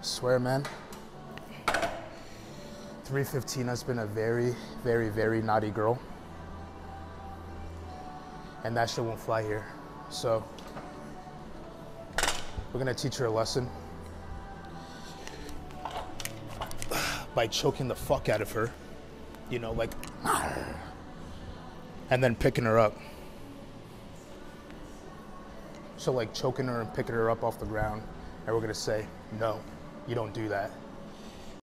Swear, man. 315 has been a very, very, very naughty girl. And that shit won't fly here. So, we're gonna teach her a lesson by choking the fuck out of her. You know, like, and then picking her up. So, like, choking her and picking her up off the ground. And we're gonna say, no, you don't do that.